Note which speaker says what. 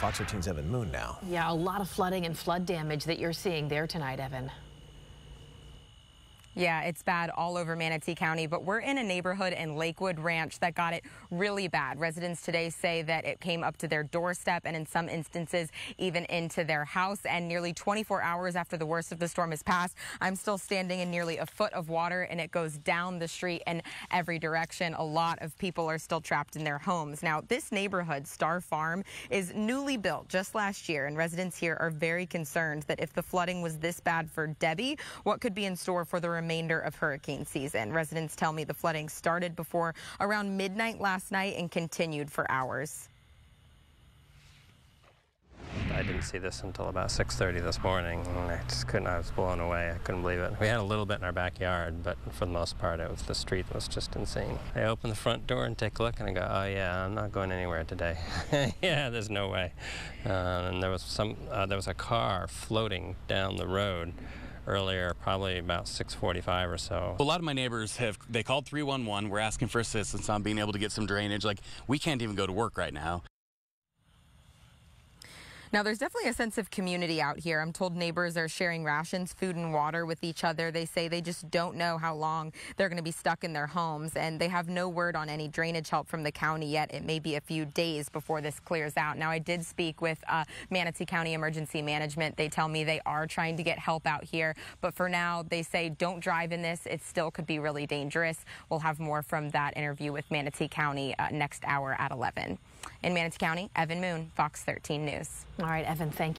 Speaker 1: Fox 13's Evyn Moon now.
Speaker 2: Yeah, a lot of flooding and flood damage that you're seeing there tonight, Evyn.
Speaker 3: Yeah, it's bad all over Manatee County, but we're in a neighborhood in Lakewood Ranch that got it really bad. Residents today say that it came up to their doorstep and in some instances even into their house. And nearly 24 hours after the worst of the storm has passed, I'm still standing in nearly a foot of water and it goes down the street in every direction. A lot of people are still trapped in their homes. Now, this neighborhood, Star Farm, is newly built just last year, and residents here are very concerned that if the flooding was this bad for Debby, what could be in store for the remainder of hurricane season. Residents tell me the flooding started before around midnight last night and continued for hours.
Speaker 4: I didn't see this until about 6.30 this morning, I just couldn't, I was blown away. I couldn't believe it. We had a little bit in our backyard, but for the most part, it was, the street was just insane. I open the front door and take a look, and I go, oh yeah, I'm not going anywhere today. yeah, there's no way. Uh, and there was some, uh, there was a car floating down the road earlier, probably about 6:45 or so.
Speaker 5: A lot of my neighbors have they called 311. We're asking for assistance on being able to get some drainage. Like we can't even go to work right now.
Speaker 3: Now, there's definitely a sense of community out here. I'm told neighbors are sharing rations, food, and water with each other. They say they just don't know how long they're going to be stuck in their homes, and they have no word on any drainage help from the county yet. It may be a few days before this clears out. Now, I did speak with uh, Manatee County Emergency Management. They tell me they are trying to get help out here, but for now, they say don't drive in this. It still could be really dangerous. We'll have more from that interview with Manatee County uh, next hour at 11. In Manatee County, Evyn Moon, Fox 13 News.
Speaker 2: All right, Evyn, thank you.